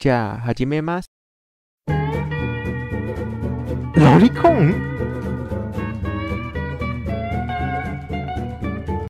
じゃあ始めます。ロリコン？